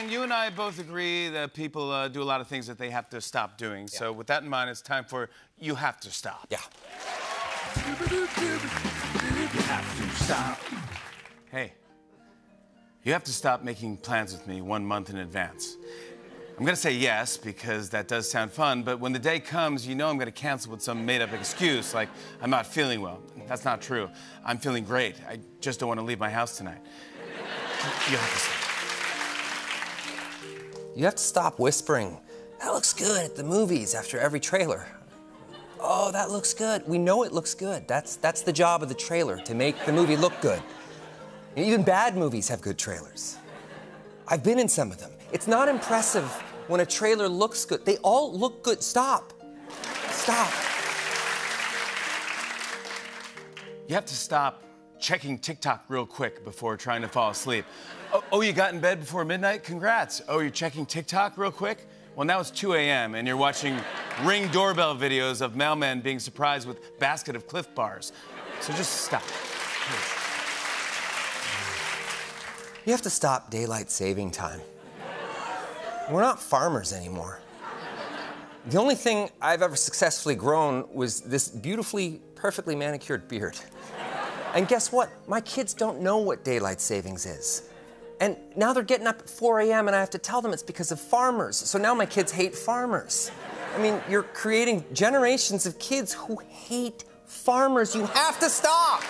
Ryan, you and I both agree that people uh, do a lot of things that they have to stop doing. Yeah. So, with that in mind, it's time for You Have to Stop. Yeah. You have to stop. Hey, you have to stop making plans with me one month in advance. I'm gonna say yes because that does sound fun, but when the day comes, you know I'm gonna cancel with some made up excuse like I'm not feeling well. That's not true. I'm feeling great. I just don't wanna leave my house tonight. You have to stop. You have to stop whispering. That looks good at the movies after every trailer. Oh, that looks good. We know it looks good. That's, that's the job of the trailer, to make the movie look good. Even bad movies have good trailers. I've been in some of them. It's not impressive when a trailer looks good. They all look good. Stop. Stop. You have to stop checking TikTok real quick before trying to fall asleep. Oh, oh, you got in bed before midnight? Congrats. Oh, you're checking TikTok real quick? Well, now it's 2 a.m. and you're watching ring doorbell videos of mailmen being surprised with basket of Clif bars. So just stop. Please. You have to stop daylight saving time. We're not farmers anymore. The only thing I've ever successfully grown was this beautifully, perfectly manicured beard. And guess what? My kids don't know what daylight savings is. And now they're getting up at 4 a.m. and I have to tell them it's because of farmers. So now my kids hate farmers. I mean, you're creating generations of kids who hate farmers. You have to stop.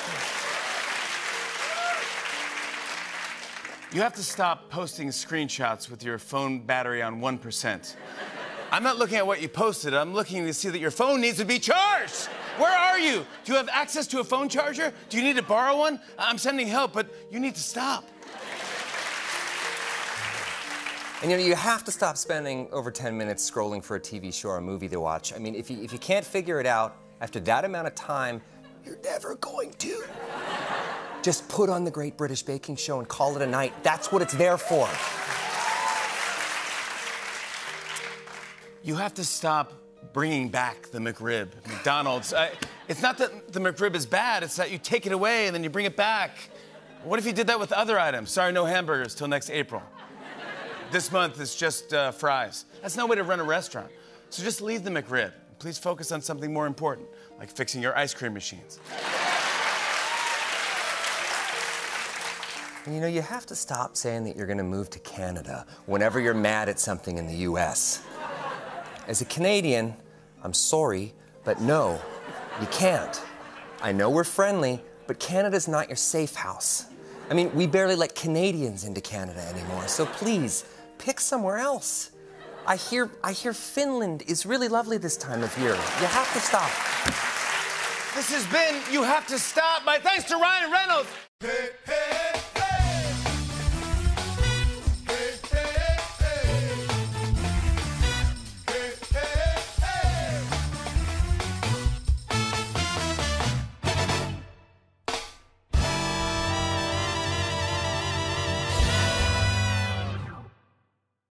You have to stop posting screenshots with your phone battery on 1%. I'm not looking at what you posted, I'm looking to see that your phone needs to be charged. Where are you? Do you have access to a phone charger? Do you need to borrow one? I'm sending help, but you need to stop. And you know, you have to stop spending over 10 minutes scrolling for a TV show or a movie to watch. I mean, if you, if you can't figure it out after that amount of time, you're never going to. Just put on the Great British Baking Show and call it a night. That's what it's there for. You have to stop bringing back the McRib. McDonald's. I, it's not that the McRib is bad, it's that you take it away and then you bring it back. What if you did that with other items? Sorry, no hamburgers till next April. This month is just uh, fries. That's no way to run a restaurant. So just leave the McRib. Please focus on something more important, like fixing your ice cream machines. You know, you have to stop saying that you're going to move to Canada whenever you're mad at something in the US. As a Canadian, I'm sorry, but no, you can't. I know we're friendly, but Canada's not your safe house. I mean, we barely let Canadians into Canada anymore, so please, pick somewhere else. I hear, I hear Finland is really lovely this time of year. You have to stop. This has been You Have to Stop. My thanks to Ryan Reynolds. Hey, hey.